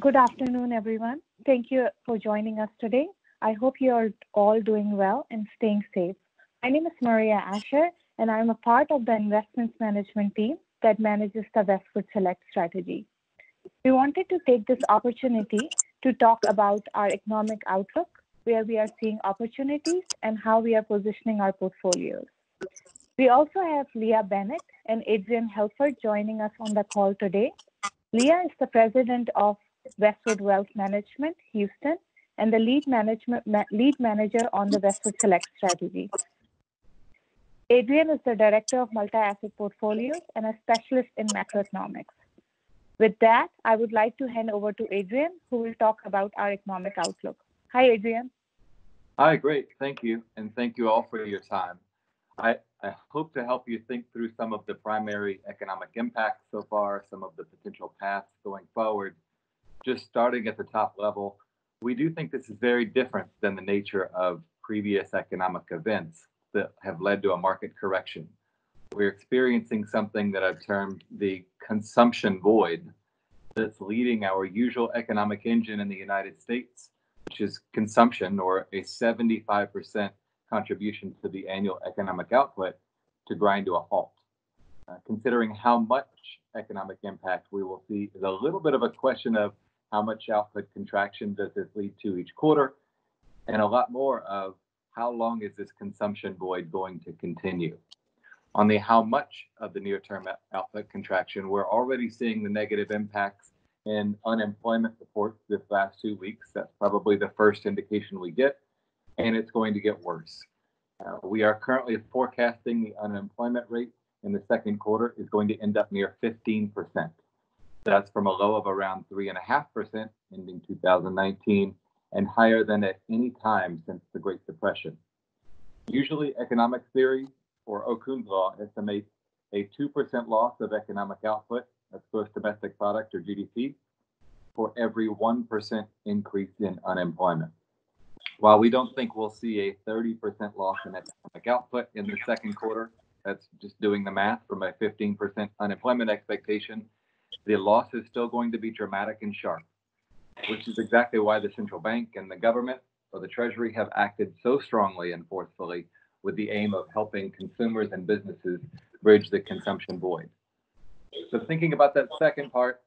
Good afternoon, everyone. Thank you for joining us today. I hope you are all doing well and staying safe. My name is Maria Asher, and I'm a part of the investments management team that manages the Westwood Select strategy. We wanted to take this opportunity to talk about our economic outlook, where we are seeing opportunities, and how we are positioning our portfolios. We also have Leah Bennett and Adrian Helfert joining us on the call today. Leah is the president of Westwood Wealth Management, Houston, and the lead management ma- lead manager on the Westwood Select strategy. Adrian is the director of multi-asset portfolios and a specialist in macroeconomics. With that, I would like to hand over to Adrian, who will talk about our economic outlook. Hi, Adrian. Hi, great. Thank you. And thank you all for your time. I, I hope to help you think through some of the primary economic impacts so far, some of the potential paths going forward. Just starting at the top level, we do think this is very different than the nature of previous economic events that have led to a market correction. We're experiencing something that I've termed the consumption void that's leading our usual economic engine in the United States, which is consumption or a 75% contribution to the annual economic output, to grind to a halt. Uh, considering how much economic impact we will see is a little bit of a question of how much output contraction does this lead to each quarter, and a lot more of how long is this consumption void going to continue. On the how much of the near term output contraction, we're already seeing the negative impacts in unemployment reports this last two weeks. That's probably the first indication we get, and it's going to get worse. Uh, we are currently forecasting the unemployment rate in the second quarter is going to end up near 15%. That's from a low of around 3.5% ending 2019 and higher than at any time since the Great Depression. Usually, economic theory or Okun's law estimates a 2% loss of economic output, that's gross domestic product or GDP, for every 1% increase in unemployment. While we don't think we'll see a 30% loss in economic output in the second quarter, that's just doing the math from a 15% unemployment expectation, the loss is still going to be dramatic and sharp, which is exactly why the central bank and the government or the Treasury have acted so strongly and forcefully with the aim of helping consumers and businesses bridge the consumption void. So, thinking about that second part,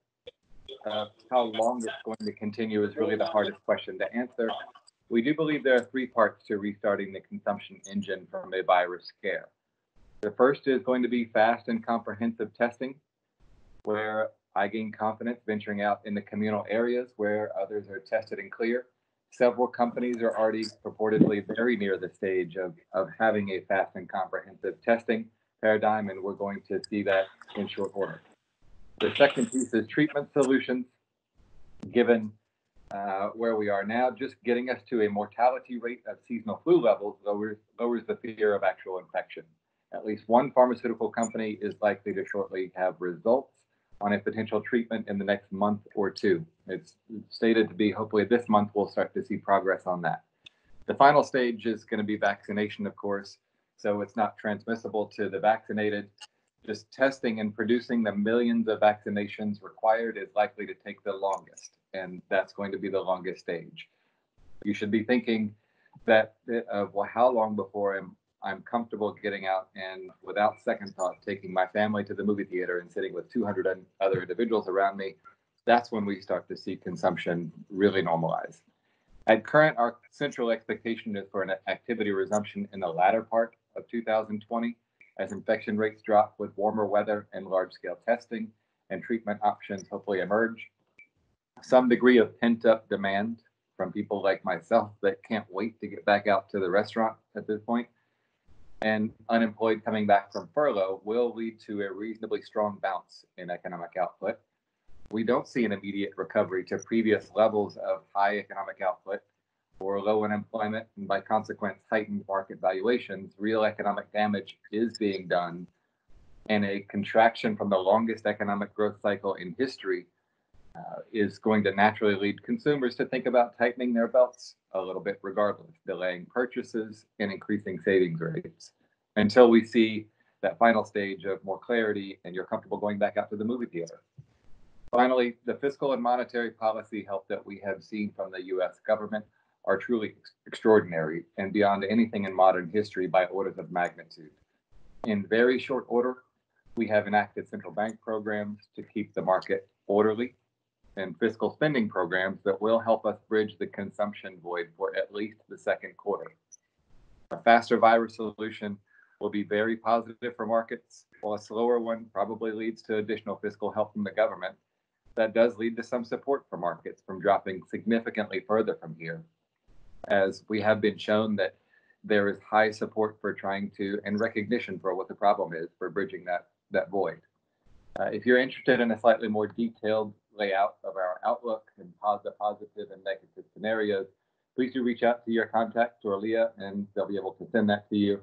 uh, how long it's going to continue is really the hardest question to answer. We do believe there are three parts to restarting the consumption engine from a virus scare. The first is going to be fast and comprehensive testing, where I gain confidence venturing out in the communal areas where others are tested and clear. Several companies are already purportedly very near the stage of, of having a fast and comprehensive testing paradigm, and we're going to see that in short order. The second piece is treatment solutions. Given uh, where we are now, just getting us to a mortality rate of seasonal flu levels lowers, lowers the fear of actual infection. At least one pharmaceutical company is likely to shortly have results on a potential treatment in the next month or two. It's stated to be hopefully this month we'll start to see progress on that. The final stage is going to be vaccination, of course, so it's not transmissible to the vaccinated. Just testing and producing the millions of vaccinations required is likely to take the longest and that's going to be the longest stage. You should be thinking that of well, how long before I'm I'm comfortable getting out and without second thought taking my family to the movie theater and sitting with 200 other individuals around me. That's when we start to see consumption really normalize. At current, our central expectation is for an activity resumption in the latter part of 2020 as infection rates drop with warmer weather and large scale testing and treatment options hopefully emerge some degree of pent up demand from people like myself that can't wait to get back out to the restaurant at this point, and unemployed coming back from furlough will lead to a reasonably strong bounce in economic output. We don't see an immediate recovery to previous levels of high economic output or low unemployment, and by consequence, heightened market valuations. Real economic damage is being done, and a contraction from the longest economic growth cycle in history uh, is going to naturally lead consumers to think about tightening their belts a little bit regardless, delaying purchases and increasing savings rates until we see that final stage of more clarity and you're comfortable going back out to the movie theater. Finally, the fiscal and monetary policy help that we have seen from the US government are truly extraordinary and beyond anything in modern history by orders of magnitude. In very short order, we have enacted central bank programs to keep the market orderly and fiscal spending programs that will help us bridge the consumption void for at least the second quarter. A faster virus solution will be very positive for markets, while a slower one probably leads to additional fiscal help from the government. That does lead to some support for markets from dropping significantly further from here, as we have been shown that there is high support for trying to and recognition for what the problem is for bridging that that void. Uh, if you're interested in a slightly more detailed layout of our outlook and positive, positive and negative scenarios, please do reach out to your contact or Leah, and they'll be able to send that to you.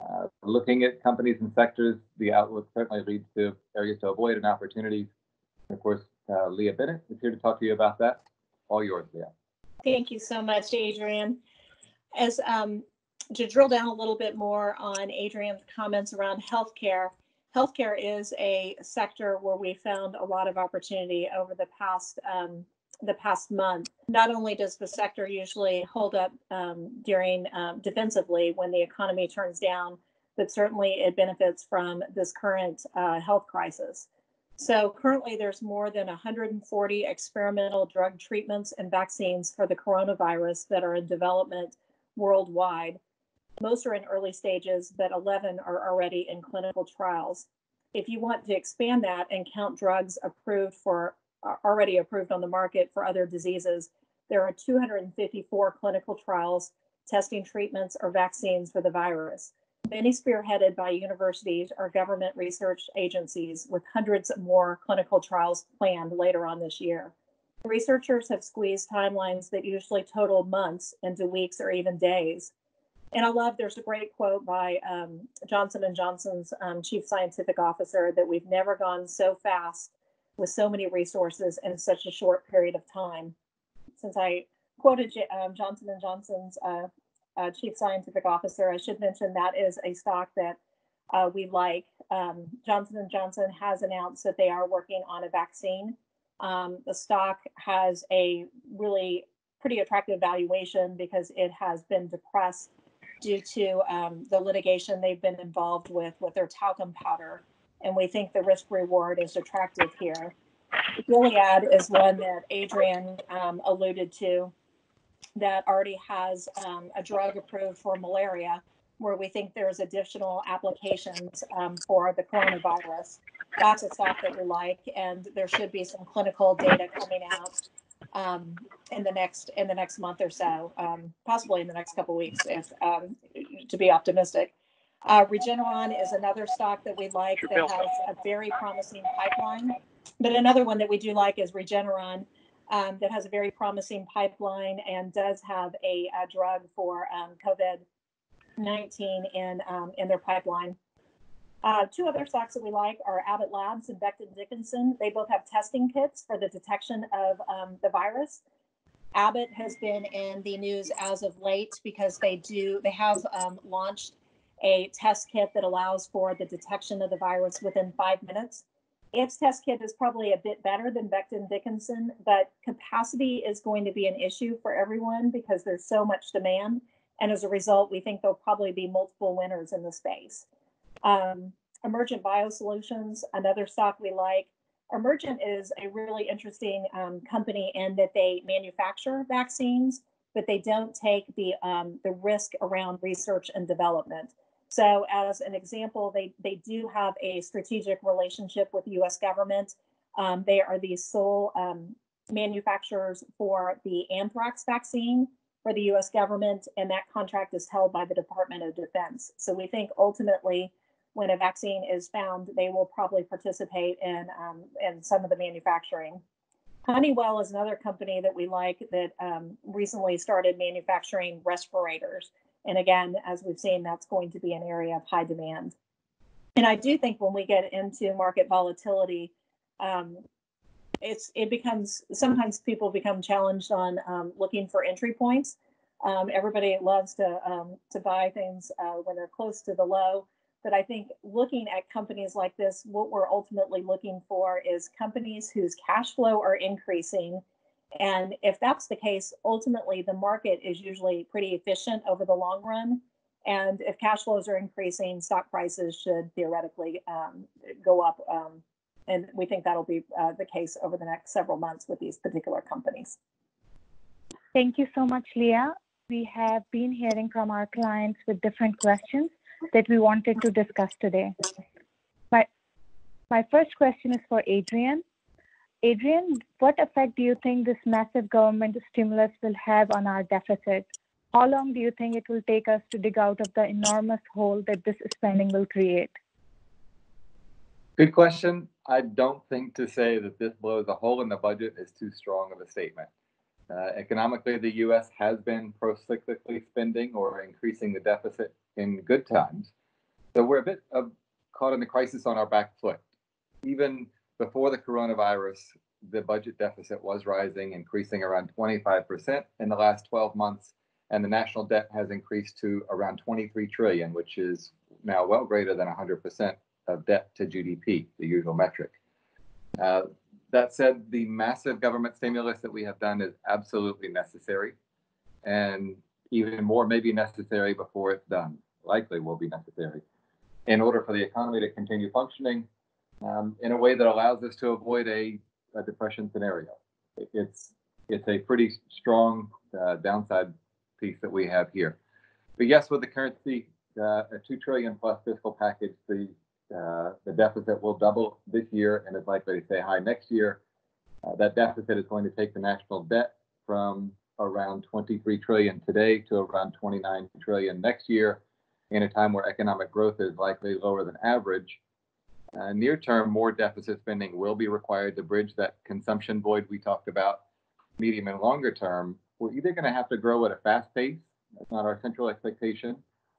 Uh, looking at companies and sectors, the outlook certainly leads to areas to avoid and opportunities. Of course, uh, Leah Bennett is here to talk to you about that. All yours, Leah. Thank you so much, Adrian. As um, to drill down a little bit more on Adrian's comments around healthcare, healthcare is a sector where we found a lot of opportunity over the past um, the past month. Not only does the sector usually hold up um, during um, defensively when the economy turns down, but certainly it benefits from this current uh, health crisis. So currently, there's more than 140 experimental drug treatments and vaccines for the coronavirus that are in development worldwide. Most are in early stages, but 11 are already in clinical trials. If you want to expand that and count drugs approved for already approved on the market for other diseases, there are 254 clinical trials testing treatments or vaccines for the virus, many spearheaded by universities or government research agencies, with hundreds more clinical trials planned later on this year. Researchers have squeezed timelines that usually total months into weeks or even days and I love there's a great quote by um, Johnson and Johnson's um, chief scientific officer that we've never gone so fast with so many resources in such a short period of time. Since I quoted um, Johnson and Johnson's uh, uh, chief scientific officer, I should mention that is a stock that uh, we like. Um, Johnson and Johnson has announced that they are working on a vaccine. Um, the stock has a really pretty attractive valuation because it has been depressed due to um, the litigation they've been involved with with their talcum powder. And we think the risk reward is attractive here. Gilead is one that Adrian um, alluded to that already has um, a drug approved for malaria, where we think there's additional applications um, for the coronavirus. That's a stock that we like, and there should be some clinical data coming out um, in the next in the next month or so, um, possibly in the next couple weeks, if um, to be optimistic. Uh, Regeneron is another stock that we like that has a very promising pipeline. But another one that we do like is Regeneron, um, that has a very promising pipeline and does have a, a drug for um, COVID 19 in um, in their pipeline. Uh, two other stocks that we like are Abbott Labs and Becton Dickinson. They both have testing kits for the detection of um, the virus. Abbott has been in the news as of late because they do they have um, launched a test kit that allows for the detection of the virus within five minutes. Its test kit is probably a bit better than Becton Dickinson, but capacity is going to be an issue for everyone because there's so much demand. And as a result, we think there'll probably be multiple winners in the space. Um, Emergent Biosolutions, another stock we like. Emergent is a really interesting um, company in that they manufacture vaccines, but they don't take the um, the risk around research and development. So, as an example, they they do have a strategic relationship with the U.S. government. Um, they are the sole um, manufacturers for the anthrax vaccine for the U.S. government, and that contract is held by the Department of Defense. So, we think ultimately when a vaccine is found, they will probably participate in, um, in some of the manufacturing. Honeywell is another company that we like that um, recently started manufacturing respirators. And again, as we've seen, that's going to be an area of high demand. And I do think when we get into market volatility, um, it's it becomes sometimes people become challenged on um, looking for entry points. Um, everybody loves to um, to buy things uh, when they're close to the low But I think looking at companies like this, what we're ultimately looking for is companies whose cash flow are increasing. And if that's the case, ultimately the market is usually pretty efficient over the long run. And if cash flows are increasing, stock prices should theoretically um, go up. Um, and we think that'll be uh, the case over the next several months with these particular companies. Thank you so much, Leah. We have been hearing from our clients with different questions that we wanted to discuss today. My, my first question is for Adrian. Adrian, what effect do you think this massive government stimulus will have on our deficit? How long do you think it will take us to dig out of the enormous hole that this spending will create? Good question. I don't think to say that this blows a hole in the budget is too strong of a statement. Uh, economically, the U.S. has been pro-cyclically spending or increasing the deficit in good times. So we're a bit of, caught in the crisis on our back foot. Even before the coronavirus, the budget deficit was rising, increasing around 25% in the last 12 months, and the national debt has increased to around 23 trillion, which is now well greater than 100% of debt to GDP, the usual metric. Uh, that said, the massive government stimulus that we have done is absolutely necessary, and even more may be necessary before it's done. Likely will be necessary in order for the economy to continue functioning um, in a way that allows us to avoid a, a depression scenario. It's it's a pretty strong uh, downside piece that we have here. But yes, with the currency, uh, a two trillion plus fiscal package, the uh, the deficit will double this year and is likely to stay high next year. Uh, that deficit is going to take the national debt from around 23 trillion today to around 29 trillion next year in a time where economic growth is likely lower than average. Uh, near term, more deficit spending will be required to bridge that consumption void we talked about. Medium and longer term, we're either going to have to grow at a fast pace, that's not our central expectation,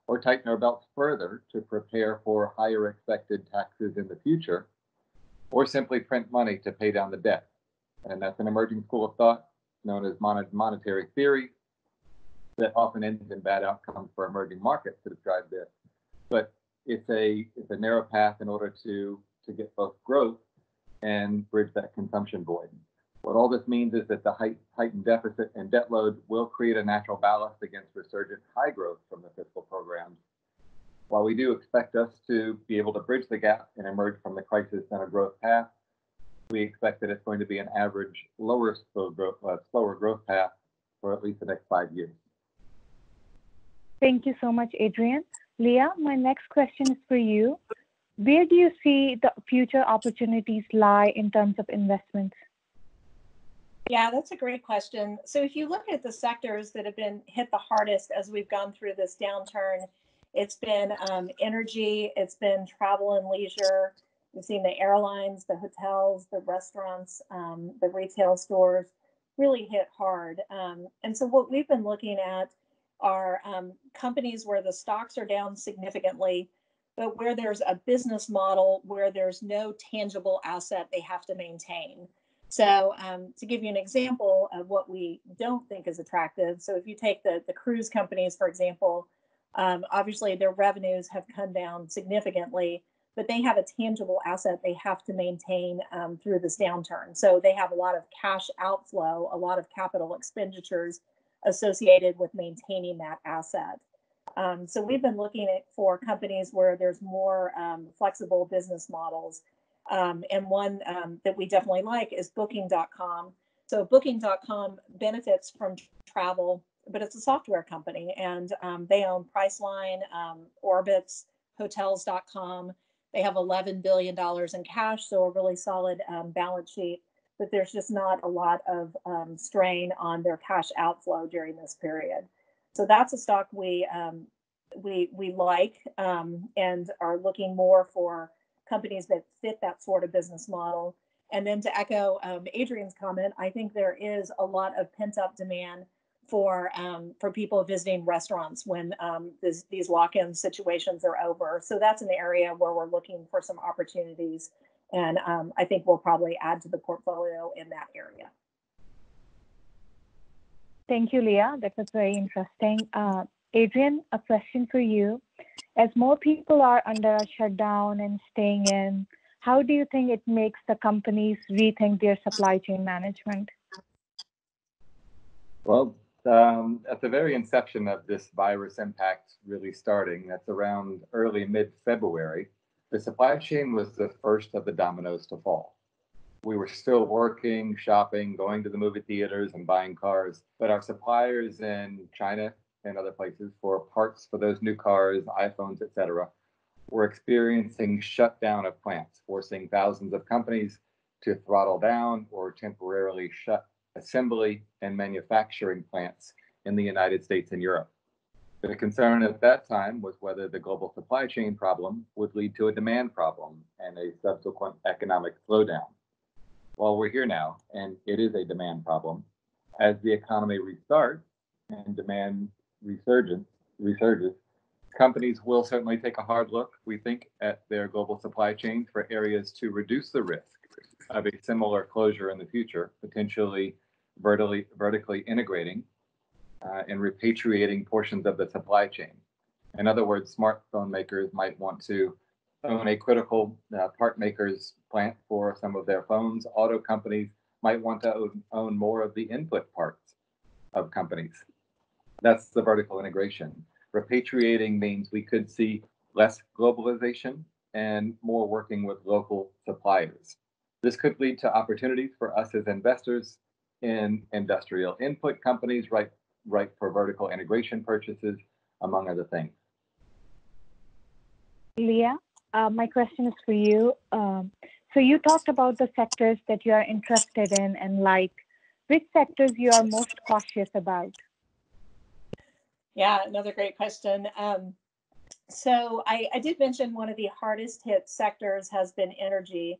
or tighten our belts further to prepare for higher expected taxes in the future, or simply print money to pay down the debt. And that's an emerging school of thought known as monetary theory that often ends in bad outcomes for emerging markets to describe this. But it's a it's a narrow path in order to to get both growth and bridge that consumption void. What all this means is that the height, heightened deficit and debt load will create a natural ballast against resurgent high growth from the fiscal programs. While we do expect us to be able to bridge the gap and emerge from the crisis on a growth path, we expect that it's going to be an average lower slow growth, uh, slower growth path for at least the next five years. Thank you so much, Adrian. Leah, my next question is for you. Where do you see the future opportunities lie in terms of investments? Yeah, that's a great question. So if you look at the sectors that have been hit the hardest as we've gone through this downturn, it's been um, energy, it's been travel and leisure. We've seen the airlines, the hotels, the restaurants, um, the retail stores really hit hard. Um, and so what we've been looking at are um, companies where the stocks are down significantly, but where there's a business model where there's no tangible asset they have to maintain. So um, to give you an example of what we don't think is attractive, so if you take the, the cruise companies, for example, um, obviously their revenues have come down significantly, but they have a tangible asset they have to maintain um, through this downturn. So they have a lot of cash outflow, a lot of capital expenditures associated with maintaining that asset. Um, so we've been looking at for companies where there's more um, flexible business models um, and one um, that we definitely like is booking.com. So booking.com benefits from travel, but it's a software company and um, they own Priceline, Orbitz, hotels.com. They have $11 billion in cash, so a really solid um, balance sheet, but there's just not a lot of um, strain on their cash outflow during this period. So that's a stock we we we like and are looking more for companies that fit that sort of business model. And then to echo um, Adrian's comment, I think there is a lot of pent up demand for um, for people visiting restaurants when um, this, these lock-in situations are over. So that's an area where we're looking for some opportunities, and um, I think we'll probably add to the portfolio in that area. Thank you, Leah. That was very interesting. Uh, Adrian, a question for you. As more people are under a shutdown and staying in, how do you think it makes the companies rethink their supply chain management? Well, um, at the very inception of this virus impact really starting, that's around early mid February, the supply chain was the first of the dominoes to fall. We were still working, shopping, going to the movie theaters, and buying cars, but our suppliers in China and other places for parts for those new cars, iPhones, etc., were experiencing shutdown of plants, forcing thousands of companies to throttle down or temporarily shut assembly and manufacturing plants in the United States and Europe. The concern at that time was whether the global supply chain problem would lead to a demand problem and a subsequent economic slowdown. Well, we're here now, and it is a demand problem. As the economy restarts and demand resurgence, resurges, companies will certainly take a hard look, we think, at their global supply chains for areas to reduce the risk of a similar closure in the future, potentially vertically, vertically integrating uh, and repatriating portions of the supply chain. In other words, smartphone makers might want to own a critical uh, part maker's plant for some of their phones. Auto companies might want to own, own more of the input parts of companies. That's the vertical integration. Repatriating means we could see less globalization and more working with local suppliers. This could lead to opportunities for us as investors in industrial input companies, right, right for vertical integration purchases, among other things. Leah, uh, my question is for you. Um, so you talked about the sectors that you are interested in and like. Which sectors you are most cautious about? Yeah, another great question. Um, so I, I, did mention one of the hardest hit sectors has been energy.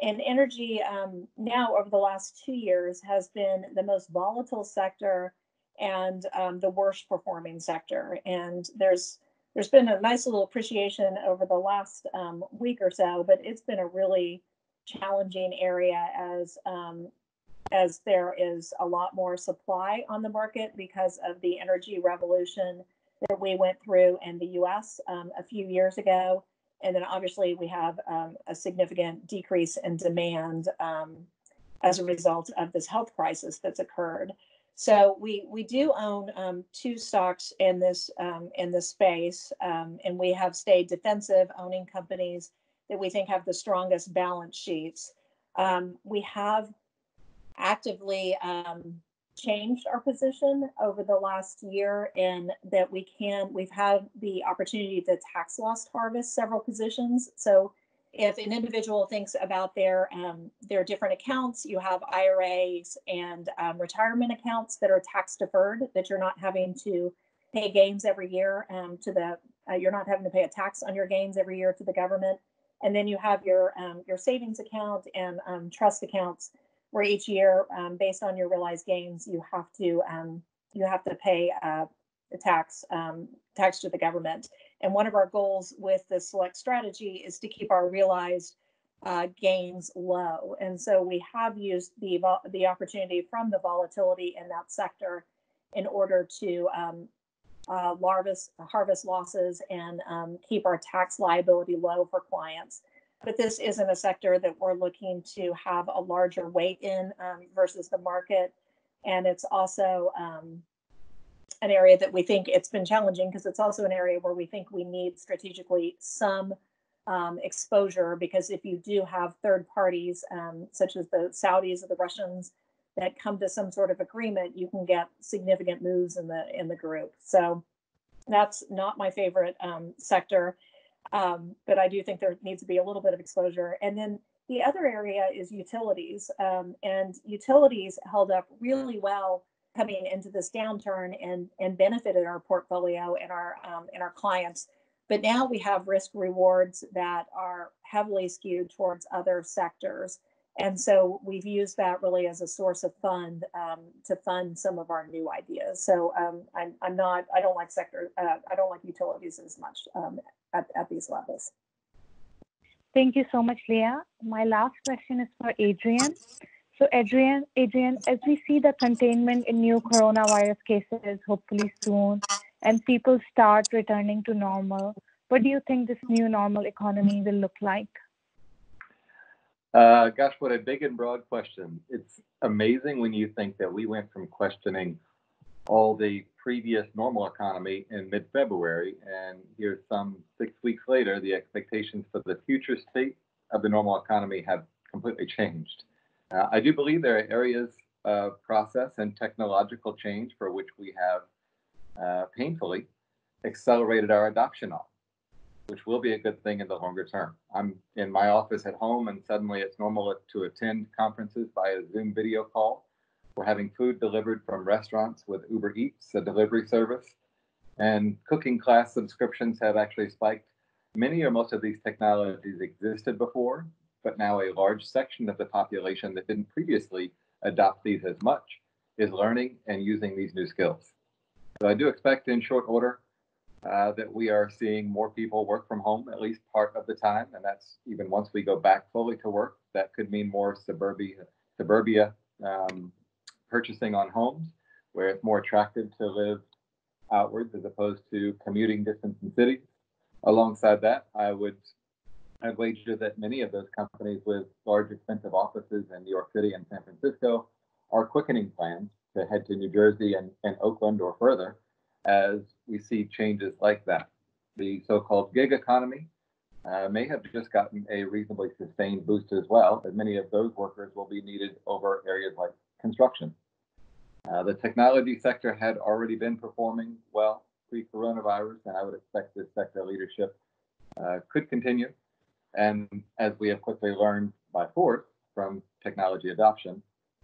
And energy um, now, over the last two years, has been the most volatile sector and um, the worst performing sector. And there's there's been a nice little appreciation over the last um, week or so, but it's been a really challenging area as um, as there is a lot more supply on the market because of the energy revolution that we went through in the US um, a few years ago. And then obviously we have um, a significant decrease in demand um, as a result of this health crisis that's occurred. So we we do own um, two stocks in this um, in this space, um, and we have stayed defensive, owning companies that we think have the strongest balance sheets. we have actively um, changed our position over the last year in that we can we've had the opportunity to tax loss harvest several positions. So if an individual thinks about their um, their different accounts you have IRAs and um, retirement accounts that are tax deferred that you're not having to pay gains every year um, to the uh, you're not having to pay a tax on your gains every year to the government. And then you have your um, your savings account and um, trust accounts where each year, um, based on your realized gains, you have to um, you have to pay uh, the tax um, tax to the government. And one of our goals with the select strategy is to keep our realized uh, gains low. And so we have used the the opportunity from the volatility in that sector in order to um, uh, harvest harvest losses and um, keep our tax liability low for clients but this isn't a sector that we're looking to have a larger weight in um, versus the market. And it's also um, an area that we think it's been challenging because it's also an area where we think we need strategically some um, exposure because if you do have third parties, um, such as the Saudis or the Russians, that come to some sort of agreement, you can get significant moves in the in the group. So that's not my favorite um, sector. Um, but I do think there needs to be a little bit of exposure. And then the other area is utilities. Um, and utilities held up really well coming into this downturn and, and benefited our portfolio and our, um, and our clients. But now we have risk rewards that are heavily skewed towards other sectors. And so we've used that really as a source of fund um, to fund some of our new ideas. So um, I'm, I'm not, I don't like sector, uh, I don't like utilities as much um, at, at these levels. Thank you so much, Leah. My last question is for Adrian. So Adrian, Adrian, as we see the containment in new coronavirus cases hopefully soon, and people start returning to normal, what do you think this new normal economy will look like? Uh, gosh, what a big and broad question. It's amazing when you think that we went from questioning all the previous normal economy in mid February, and here some six weeks later, the expectations for the future state of the normal economy have completely changed. Uh, I do believe there are areas of process and technological change for which we have uh, painfully accelerated our adoption of which will be a good thing in the longer term. I'm in my office at home, and suddenly it's normal to attend conferences via Zoom video call. We're having food delivered from restaurants with Uber Eats, a delivery service, and cooking class subscriptions have actually spiked. Many or most of these technologies existed before, but now a large section of the population that didn't previously adopt these as much is learning and using these new skills. So I do expect in short order uh, that we are seeing more people work from home at least part of the time, and that's even once we go back fully to work. That could mean more suburbia, suburbia um, purchasing on homes, where it's more attractive to live outwards as opposed to commuting distance in cities. Alongside that, I would I'd wager that many of those companies with large expensive offices in New York City and San Francisco are quickening plans to head to New Jersey and, and Oakland or further as we see changes like that. The so-called gig economy uh, may have just gotten a reasonably sustained boost as well, as many of those workers will be needed over areas like construction. Uh, the technology sector had already been performing well pre-coronavirus, and I would expect this sector leadership uh, could continue. And as we have quickly learned by force from technology adoption,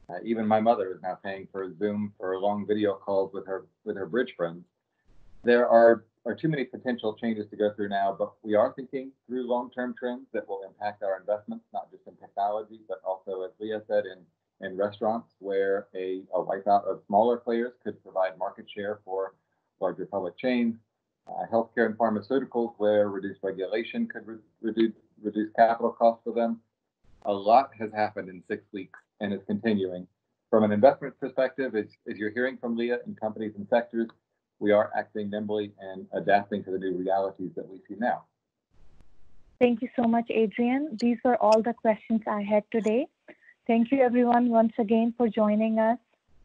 uh, even my mother is now paying for Zoom for long video calls with her with her bridge friends there are, are too many potential changes to go through now, but we are thinking through long-term trends that will impact our investments, not just in technology, but also, as Leah said, in, in restaurants where a, a wipeout of smaller players could provide market share for larger public chains, uh, healthcare and pharmaceuticals where reduced regulation could re- reduce, reduce capital costs for them. A lot has happened in six weeks and is continuing. From an investment perspective, as, as you're hearing from Leah in companies and sectors, we are acting nimbly and adapting to the new realities that we see now. Thank you so much, Adrian. These were all the questions I had today. Thank you, everyone, once again for joining us.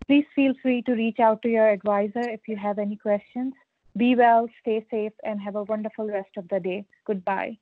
Please feel free to reach out to your advisor if you have any questions. Be well, stay safe, and have a wonderful rest of the day. Goodbye.